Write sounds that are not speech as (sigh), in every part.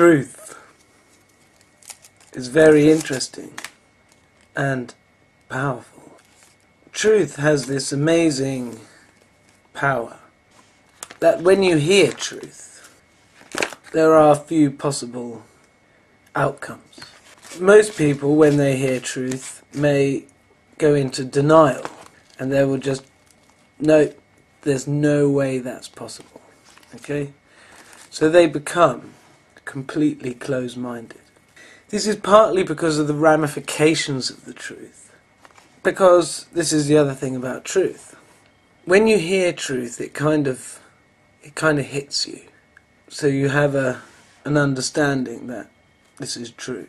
Truth is very interesting and powerful. Truth has this amazing power that when you hear truth, there are few possible outcomes. Most people, when they hear truth, may go into denial and they will just, no, there's no way that's possible. Okay? So they become completely closed minded. This is partly because of the ramifications of the truth. Because this is the other thing about truth. When you hear truth, it kind of it kind of hits you. So you have a an understanding that this is true.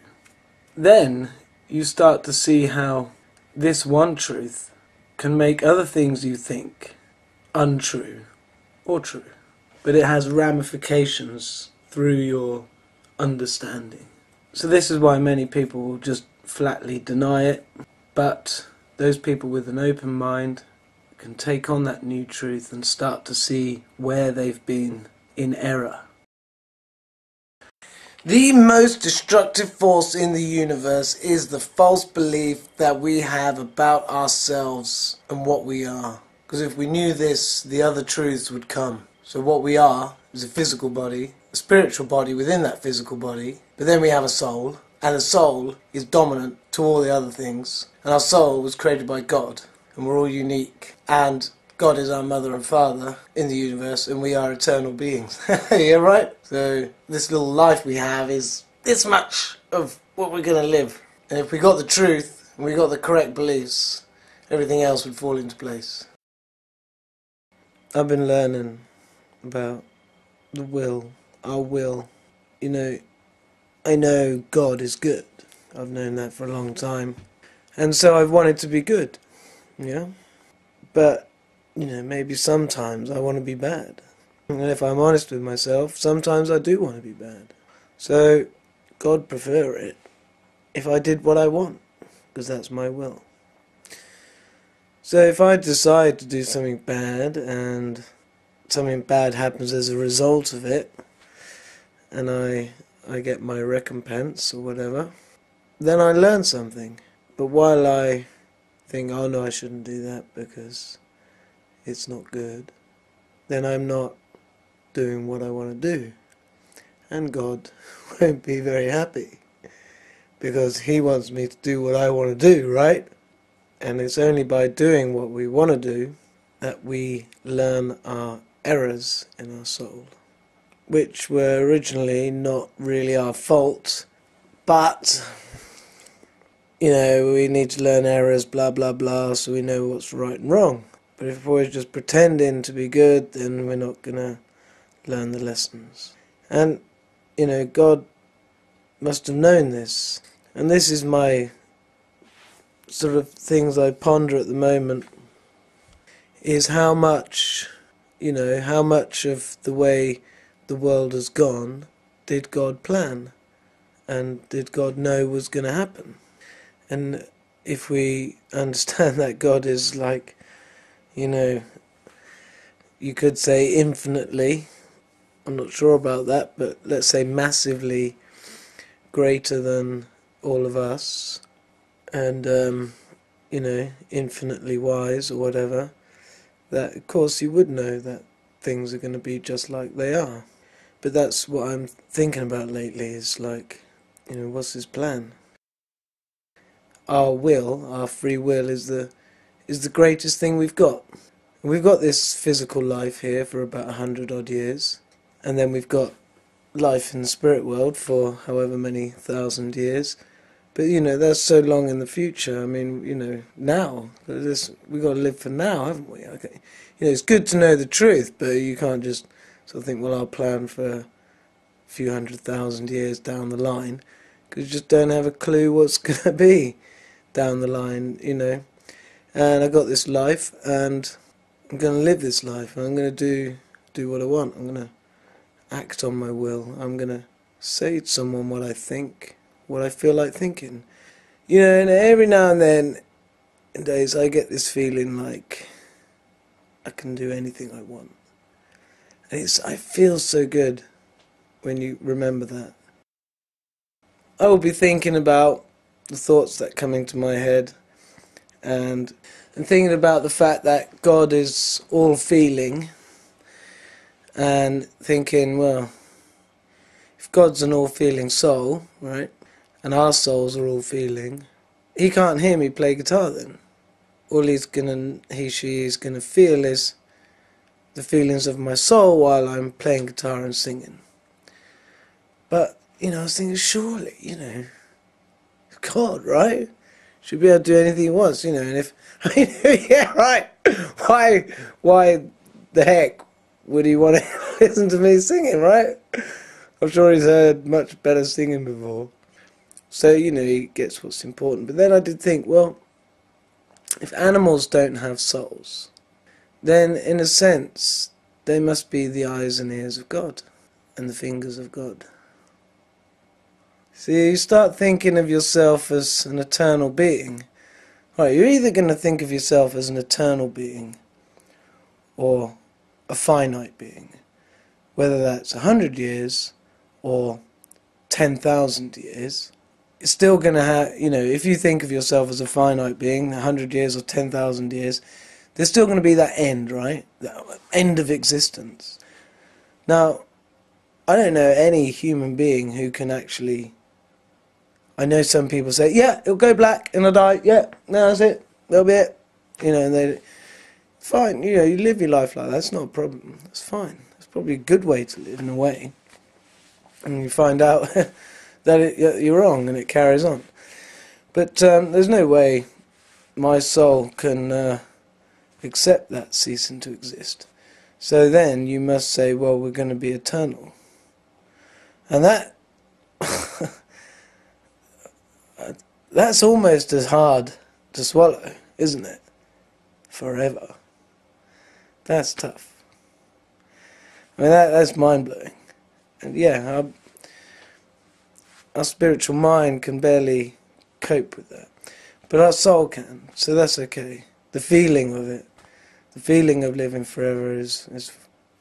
Then you start to see how this one truth can make other things you think untrue or true. But it has ramifications through your understanding. So this is why many people will just flatly deny it, but those people with an open mind can take on that new truth and start to see where they've been in error. The most destructive force in the universe is the false belief that we have about ourselves and what we are. Because if we knew this, the other truths would come. So what we are is a physical body, spiritual body within that physical body, but then we have a soul, and the soul is dominant to all the other things. And our soul was created by God, and we're all unique. And God is our mother and father in the universe, and we are eternal beings. (laughs) yeah, right? So this little life we have is this much of what we're going to live. And if we got the truth, and we got the correct beliefs, everything else would fall into place. I've been learning about the will, our will. You know, I know God is good. I've known that for a long time. And so I've wanted to be good. Yeah? But, you know, maybe sometimes I want to be bad. And if I'm honest with myself, sometimes I do want to be bad. So, God prefer it if I did what I want, because that's my will. So if I decide to do something bad and something bad happens as a result of it, and I I get my recompense or whatever, then I learn something. But while I think, oh no, I shouldn't do that because it's not good, then I'm not doing what I want to do. And God (laughs) won't be very happy because He wants me to do what I want to do, right? And it's only by doing what we want to do that we learn our errors in our soul, which were originally not really our fault, but you know, we need to learn errors, blah blah blah, so we know what's right and wrong. But if we're just pretending to be good, then we're not gonna learn the lessons. And you know, God must have known this. And this is my sort of things I ponder at the moment is how much you know, how much of the way the world has gone did God plan? And did God know was going to happen? And if we (laughs) understand that God is like, you know, you could say infinitely, I'm not sure about that, but let's say massively greater than all of us, and, um, you know, infinitely wise or whatever that of course you would know that things are going to be just like they are. But that's what I'm thinking about lately is like, you know, what's his plan? Our will, our free will is the is the greatest thing we've got. We've got this physical life here for about a hundred odd years, and then we've got life in the spirit world for however many thousand years, but you know, that's so long in the future. I mean, you know, now this we got to live for now, haven't we? Okay, you know, it's good to know the truth, but you can't just sort of think, well, I'll plan for a few hundred thousand years down the line, because you just don't have a clue what's (laughs) going to be down the line, you know. And I got this life, and I'm going to live this life, and I'm going to do do what I want. I'm going to act on my will. I'm going to say to someone what I think what I feel like thinking. You know, and every now and then, in days, I get this feeling like I can do anything I want. And it's, I feel so good when you remember that. I will be thinking about the thoughts that come into my head and and thinking about the fact that God is all feeling and thinking, well, if God's an all feeling soul, right, and our souls are all feeling, he can't hear me play guitar then. All he's gonna, he, she is gonna feel is the feelings of my soul while I'm playing guitar and singing. But, you know, I was thinking, surely, you know, God, right? Should be able to do anything he wants, you know, and if, (laughs) yeah, right, why, why the heck would he want to (laughs) listen to me singing, right? I'm sure he's heard much better singing before. So, you know, he gets what's important. But then I did think, well, if animals don't have souls, then in a sense, they must be the eyes and ears of God and the fingers of God. See, you start thinking of yourself as an eternal being. Right, you're either going to think of yourself as an eternal being or a finite being. Whether that's a hundred years or 10,000 years, it's still going to have, you know, if you think of yourself as a finite being, 100 years or 10,000 years, there's still going to be that end, right? The end of existence. Now, I don't know any human being who can actually. I know some people say, yeah, it'll go black and I'll die. Yeah, no, that's it. That'll be it. You know, and they. Fine, you know, you live your life like that. That's not a problem. That's fine. That's probably a good way to live in a way. And you find out (laughs) that it, you're wrong and it carries on. But um, there's no way my soul can. Uh, accept that ceasing to exist. So then you must say, well, we're going to be eternal. And that. (laughs) that's almost as hard to swallow, isn't it? Forever. That's tough. I mean, that, that's mind blowing. And yeah, our, our spiritual mind can barely cope with that. But our soul can, so that's okay. The feeling of it the feeling of living forever is, is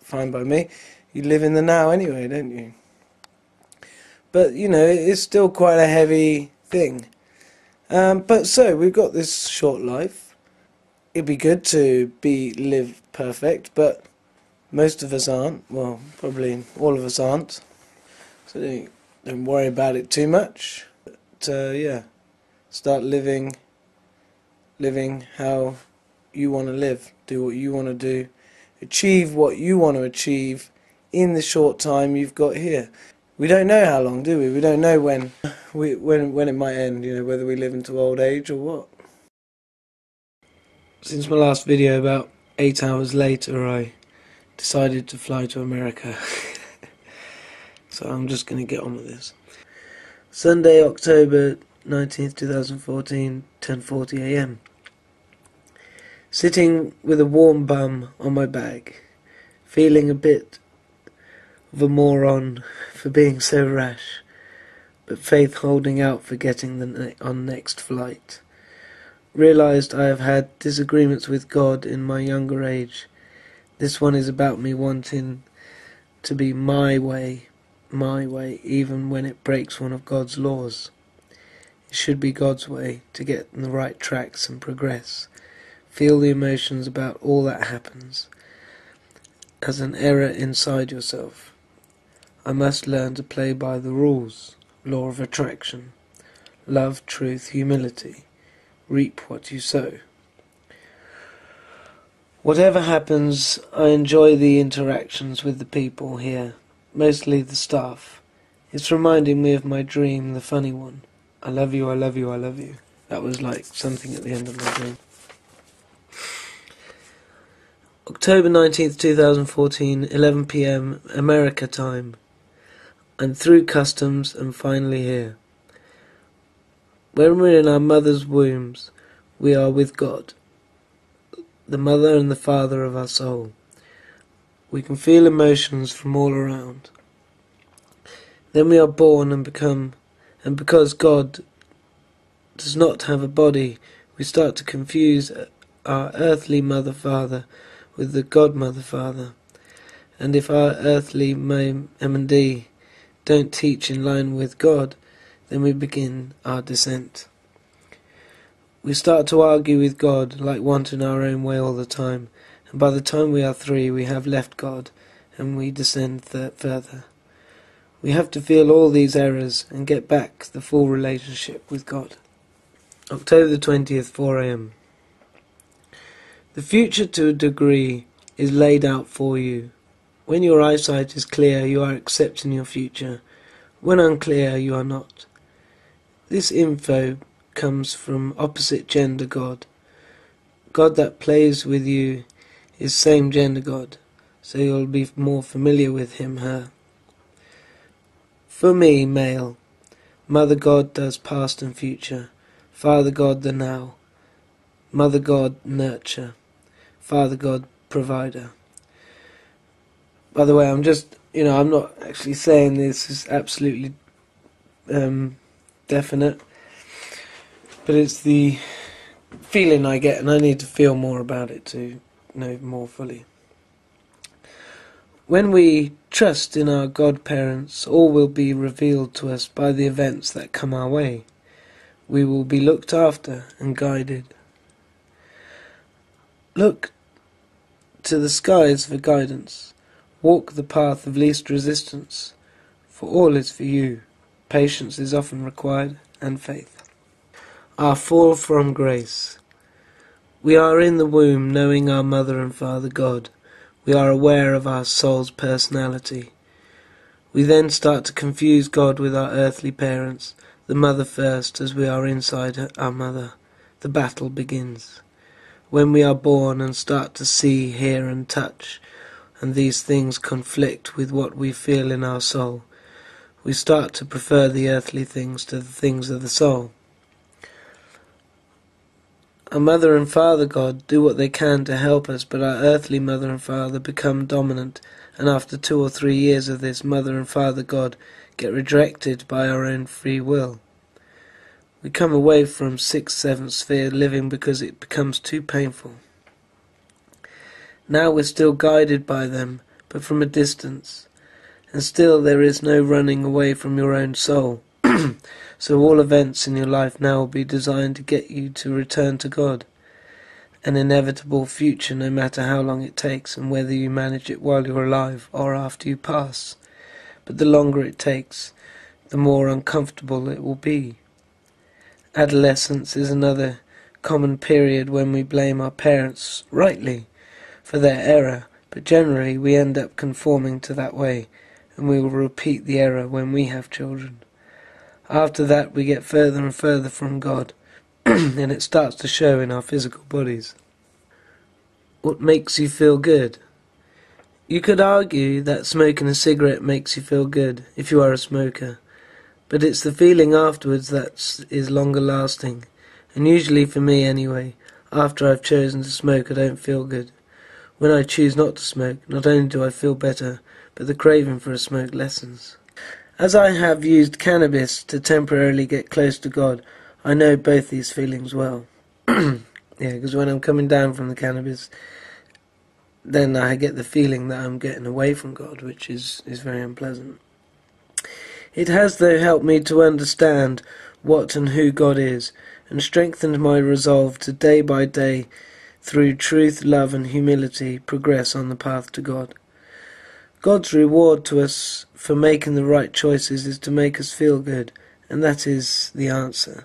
fine by me. You live in the now anyway, don't you? But, you know, it's still quite a heavy thing. Um, but so, we've got this short life. It'd be good to be live perfect, but most of us aren't. Well, probably all of us aren't. So don't, don't worry about it too much. But, uh, yeah, start living, living how you want to live, do what you want to do, achieve what you want to achieve in the short time you've got here. We don't know how long, do we? We don't know when we when when it might end, you know, whether we live into old age or what. Since my last video about 8 hours later I decided to fly to America. (laughs) so I'm just going to get on with this. Sunday, October 19th, 2014, 10:40 a.m sitting with a warm bum on my back, feeling a bit of a moron for being so rash, but faith holding out for getting the ne- on next flight. Realized I have had disagreements with God in my younger age. This one is about me wanting to be my way, my way, even when it breaks one of God's laws. It should be God's way to get in the right tracks and progress. Feel the emotions about all that happens as an error inside yourself. I must learn to play by the rules, law of attraction, love, truth, humility, reap what you sow. Whatever happens, I enjoy the interactions with the people here, mostly the staff. It's reminding me of my dream, the funny one. I love you, I love you, I love you. That was like something at the end of my dream. October 19th, 2014, 11 pm, America time. I'm through customs and finally here. When we're in our mother's wombs, we are with God, the mother and the father of our soul. We can feel emotions from all around. Then we are born and become, and because God does not have a body, we start to confuse our earthly mother father with the godmother father. And if our earthly M and D don't teach in line with God, then we begin our descent. We start to argue with God like wanting our own way all the time, and by the time we are three, we have left God and we descend th- further. We have to feel all these errors and get back the full relationship with God. October the 20th, 4 am. The future to a degree is laid out for you. When your eyesight is clear, you are accepting your future. When unclear, you are not. This info comes from opposite gender God. God that plays with you is same gender God, so you'll be more familiar with him, her. For me, male, Mother God does past and future, Father God the now, Mother God nurture, Father God provider. By the way, I'm just, you know, I'm not actually saying this is absolutely um, definite, but it's the feeling I get, and I need to feel more about it to know more fully. When we trust in our godparents, all will be revealed to us by the events that come our way. We will be looked after and guided. Look to the skies for guidance. Walk the path of least resistance, for all is for you. Patience is often required, and faith. Our fall from grace. We are in the womb knowing our mother and father God. We are aware of our soul's personality. We then start to confuse God with our earthly parents, the mother first, as we are inside our mother. The battle begins. When we are born and start to see, hear, and touch, and these things conflict with what we feel in our soul, we start to prefer the earthly things to the things of the soul. Our mother and father God do what they can to help us, but our earthly mother and father become dominant, and after two or three years of this, mother and father God get rejected by our own free will. We come away from sixth, seventh sphere living because it becomes too painful. Now we're still guided by them, but from a distance, and still there is no running away from your own soul. (clears throat) So all events in your life now will be designed to get you to return to God. An inevitable future no matter how long it takes and whether you manage it while you're alive or after you pass. But the longer it takes, the more uncomfortable it will be. Adolescence is another common period when we blame our parents, rightly, for their error, but generally we end up conforming to that way, and we will repeat the error when we have children. After that, we get further and further from God, (clears throat) and it starts to show in our physical bodies. What makes you feel good? You could argue that smoking a cigarette makes you feel good if you are a smoker, but it's the feeling afterwards that is longer lasting, and usually for me anyway, after I've chosen to smoke, I don't feel good. When I choose not to smoke, not only do I feel better, but the craving for a smoke lessens. As I have used cannabis to temporarily get close to God, I know both these feelings well. (clears throat) yeah, because when I'm coming down from the cannabis, then I get the feeling that I'm getting away from God, which is, is very unpleasant. It has, though, helped me to understand what and who God is, and strengthened my resolve to day by day, through truth, love, and humility, progress on the path to God. God's reward to us for making the right choices is to make us feel good, and that is the answer.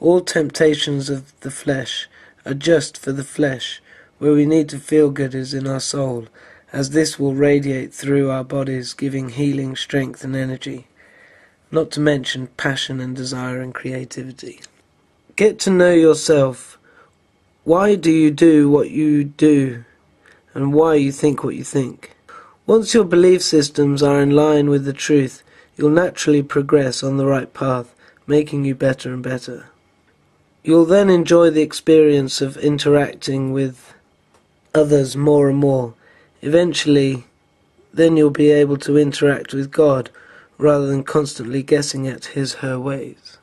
All temptations of the flesh are just for the flesh. Where we need to feel good is in our soul, as this will radiate through our bodies, giving healing, strength, and energy. Not to mention passion and desire and creativity. Get to know yourself. Why do you do what you do, and why you think what you think? Once your belief systems are in line with the truth, you'll naturally progress on the right path, making you better and better. You'll then enjoy the experience of interacting with others more and more. Eventually, then you'll be able to interact with God rather than constantly guessing at his her ways.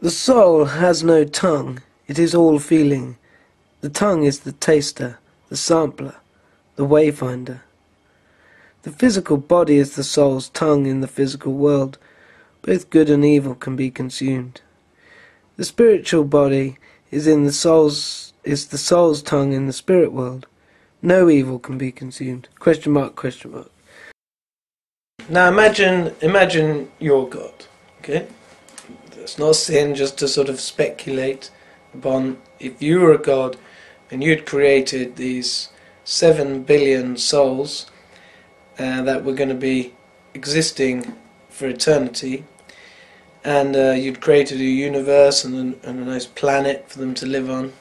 The soul has no tongue, it is all feeling. The tongue is the taster, the sampler, the wayfinder. The physical body is the soul's tongue in the physical world. Both good and evil can be consumed. The spiritual body is in the soul's is the soul's tongue in the spirit world. No evil can be consumed. Question mark, question mark. Now imagine imagine you're God. Okay? It's not sin just to sort of speculate upon if you were a God and you'd created these seven billion souls uh, that were going to be existing for eternity, and uh, you'd created a universe and and a nice planet for them to live on.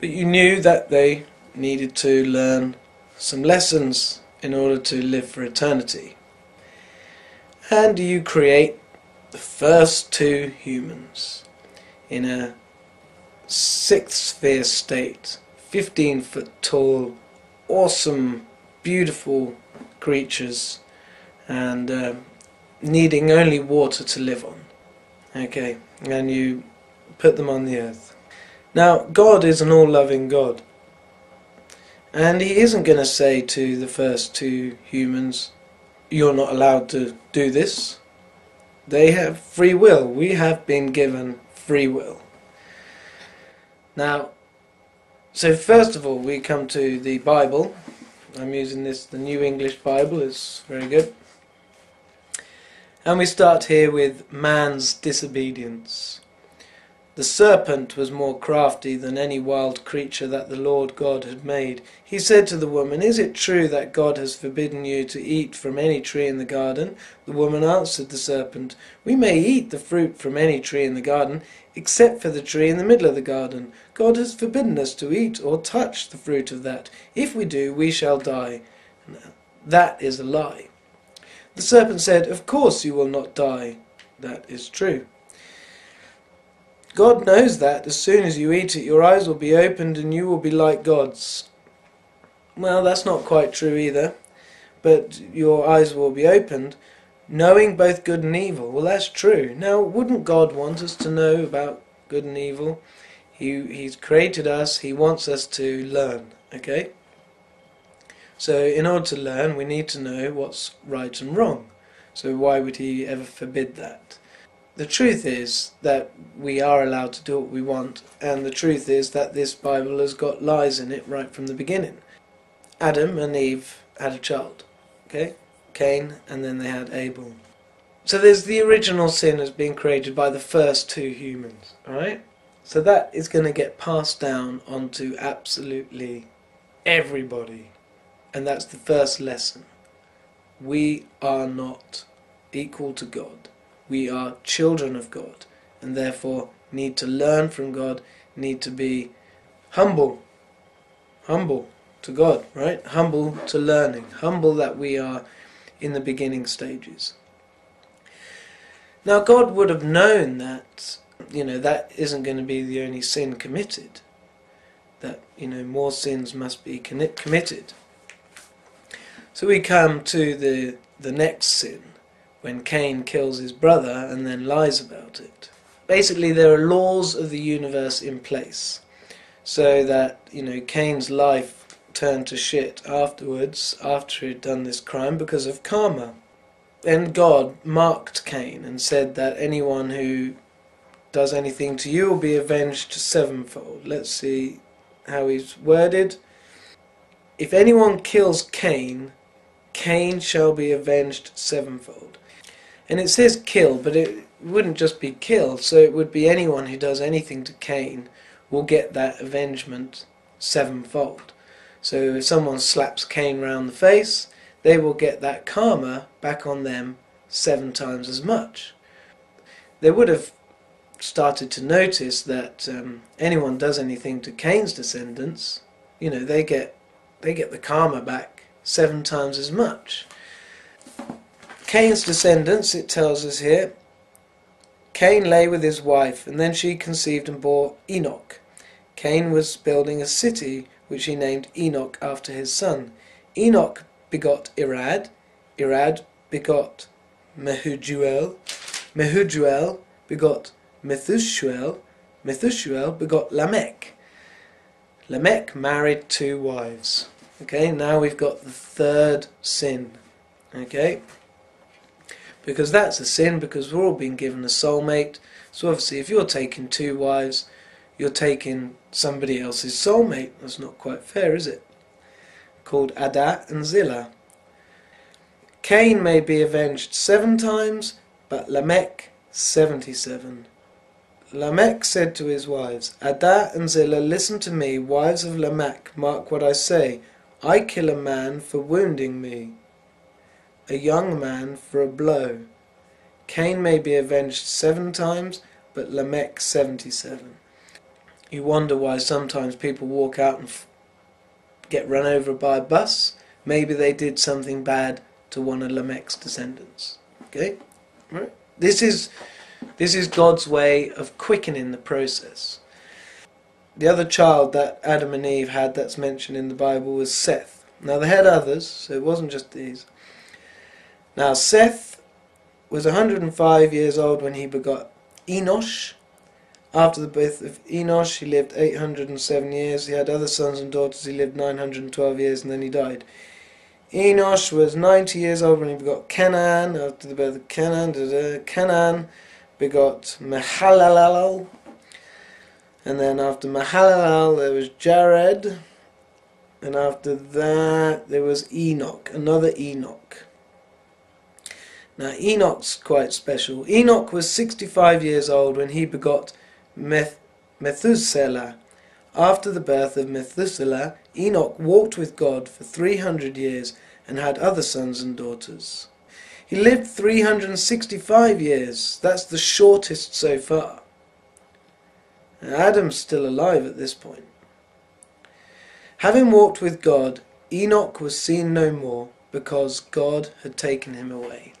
But you knew that they needed to learn some lessons in order to live for eternity. And you create the first two humans in a sixth sphere state, 15 foot tall, awesome, beautiful creatures, and uh, needing only water to live on. Okay, and you put them on the earth. Now, God is an all loving God. And He isn't going to say to the first two humans, You're not allowed to do this. They have free will. We have been given free will. Now, so first of all, we come to the Bible. I'm using this, the New English Bible, it's very good. And we start here with man's disobedience. The serpent was more crafty than any wild creature that the Lord God had made. He said to the woman, Is it true that God has forbidden you to eat from any tree in the garden? The woman answered the serpent, We may eat the fruit from any tree in the garden, except for the tree in the middle of the garden. God has forbidden us to eat or touch the fruit of that. If we do, we shall die. That is a lie. The serpent said, Of course you will not die. That is true. God knows that as soon as you eat it, your eyes will be opened and you will be like gods. Well, that's not quite true either. But your eyes will be opened, knowing both good and evil. Well, that's true. Now, wouldn't God want us to know about good and evil? He, he's created us, He wants us to learn, okay? So, in order to learn, we need to know what's right and wrong. So, why would He ever forbid that? The truth is that we are allowed to do what we want, and the truth is that this Bible has got lies in it right from the beginning. Adam and Eve had a child, okay? Cain, and then they had Abel. So there's the original sin as being created by the first two humans, alright? So that is going to get passed down onto absolutely everybody. And that's the first lesson. We are not equal to God we are children of God and therefore need to learn from God, need to be humble, humble to God, right? Humble to learning, humble that we are in the beginning stages. Now, God would have known that, you know, that isn't going to be the only sin committed, that, you know, more sins must be committed. So we come to the, the next sin when Cain kills his brother and then lies about it. Basically, there are laws of the universe in place so that, you know, Cain's life turned to shit afterwards, after he'd done this crime, because of karma. Then God marked Cain and said that anyone who does anything to you will be avenged sevenfold. Let's see how he's worded. If anyone kills Cain, Cain shall be avenged sevenfold. And it says kill, but it wouldn't just be kill, so it would be anyone who does anything to Cain will get that avengement sevenfold. So if someone slaps Cain round the face, they will get that karma back on them seven times as much. They would have started to notice that um, anyone does anything to Cain's descendants, you know, they get they get the karma back seven times as much. Cain's descendants, it tells us here, Cain lay with his wife, and then she conceived and bore Enoch. Cain was building a city which he named Enoch after his son. Enoch begot Irad, Irad begot Mehujael, Mehujael begot Methushael, Methushael begot Lamech. Lamech married two wives. Okay, now we've got the third sin. Okay, Because that's a sin, because we're all being given a soulmate. So obviously, if you're taking two wives, you're taking somebody else's soulmate. That's not quite fair, is it? Called Ada and Zillah. Cain may be avenged seven times, but Lamech seventy-seven. Lamech said to his wives, Ada and Zillah, listen to me, wives of Lamech, mark what I say. I kill a man for wounding me, a young man for a blow. Cain may be avenged seven times, but Lamech seventy-seven. You wonder why sometimes people walk out and get run over by a bus. Maybe they did something bad to one of Lamech's descendants. Okay, right? This is this is God's way of quickening the process. The other child that Adam and Eve had that's mentioned in the Bible was Seth. Now they had others, so it wasn't just these. Now Seth was 105 years old when he begot Enosh. After the birth of Enosh, he lived 807 years. He had other sons and daughters. He lived 912 years and then he died. Enosh was 90 years old when he begot Canaan. After the birth of Canaan, Canaan begot Mahalalel. And then after Mahalalel, there was Jared. And after that, there was Enoch, another Enoch. Now, Enoch's quite special. Enoch was 65 years old when he begot Meth- Methuselah. After the birth of Methuselah, Enoch walked with God for 300 years and had other sons and daughters. He lived 365 years. That's the shortest so far. Adam's still alive at this point. Having walked with God, Enoch was seen no more because God had taken him away.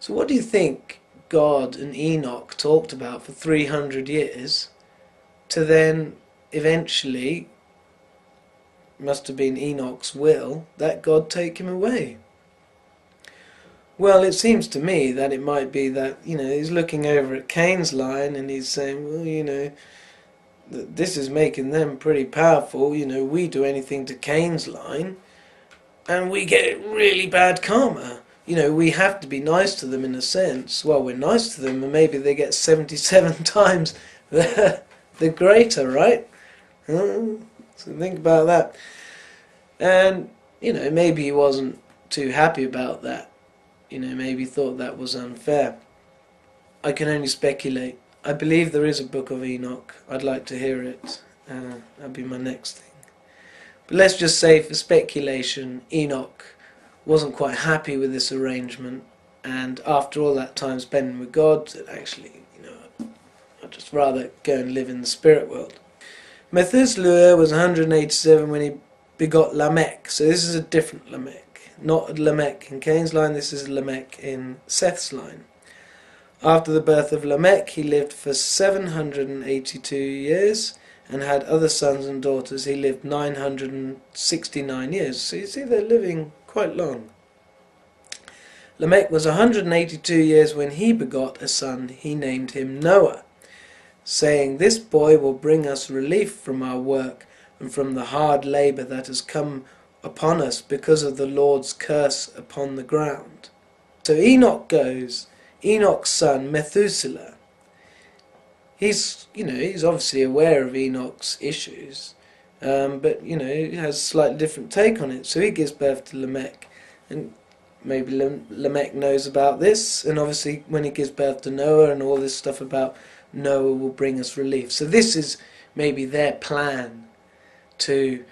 So, what do you think God and Enoch talked about for 300 years to then eventually, must have been Enoch's will, that God take him away? Well, it seems to me that it might be that, you know, he's looking over at Cain's line and he's saying, well, you know, this is making them pretty powerful. You know, we do anything to Cain's line and we get really bad karma. You know, we have to be nice to them in a sense. Well, we're nice to them and maybe they get 77 (laughs) times the, the greater, right? So think about that. And, you know, maybe he wasn't too happy about that you know, maybe thought that was unfair. I can only speculate. I believe there is a book of Enoch. I'd like to hear it. Uh, that'd be my next thing. But let's just say, for speculation, Enoch wasn't quite happy with this arrangement, and after all that time spent with God, actually, you know, I'd just rather go and live in the spirit world. Methuselah was 187 when he begot Lamech, so this is a different Lamech not Lamech in Cain's line, this is Lamech in Seth's line. After the birth of Lamech, he lived for 782 years and had other sons and daughters. He lived 969 years. So you see, they're living quite long. Lamech was 182 years when he begot a son. He named him Noah, saying, This boy will bring us relief from our work and from the hard labour that has come upon us because of the Lord's curse upon the ground. So Enoch goes, Enoch's son Methuselah. He's, you know, he's obviously aware of Enoch's issues, um, but you know, he has a slightly different take on it. So he gives birth to Lamech, and maybe Lamech knows about this, and obviously when he gives birth to Noah and all this stuff about Noah will bring us relief. So this is maybe their plan to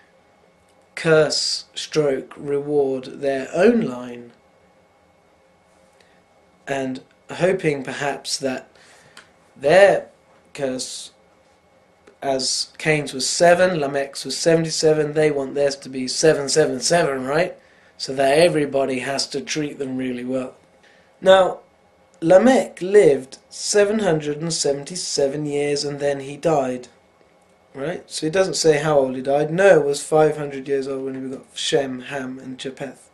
curse, stroke, reward their own line, and hoping perhaps that their curse, as Cain's was 7, Lamech's was 77, they want theirs to be 777, right? So that everybody has to treat them really well. Now, Lamech lived 777 years and then he died. Right? So it doesn't say how old he died. Noah was 500 years old when he got Shem, Ham, and Japheth.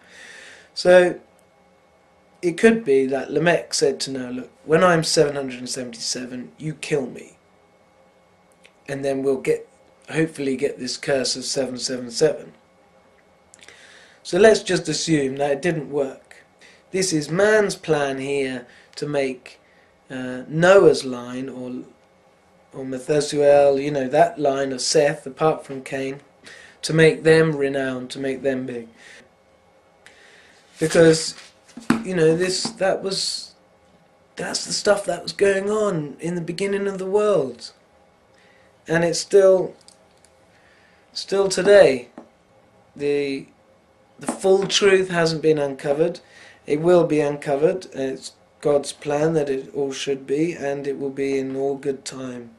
So it could be that Lamech said to Noah, Look, when I'm 777, you kill me. And then we'll get, hopefully, get this curse of 777. So let's just assume that it didn't work. this is man's plan here to make uh, Noah's line or or Methuselah, you know, that line of Seth apart from Cain, to make them renowned, to make them big. Because, you know, this that was that's the stuff that was going on in the beginning of the world. And it's still still today. The the full truth hasn't been uncovered. It will be uncovered. It's God's plan that it all should be, and it will be in all good time.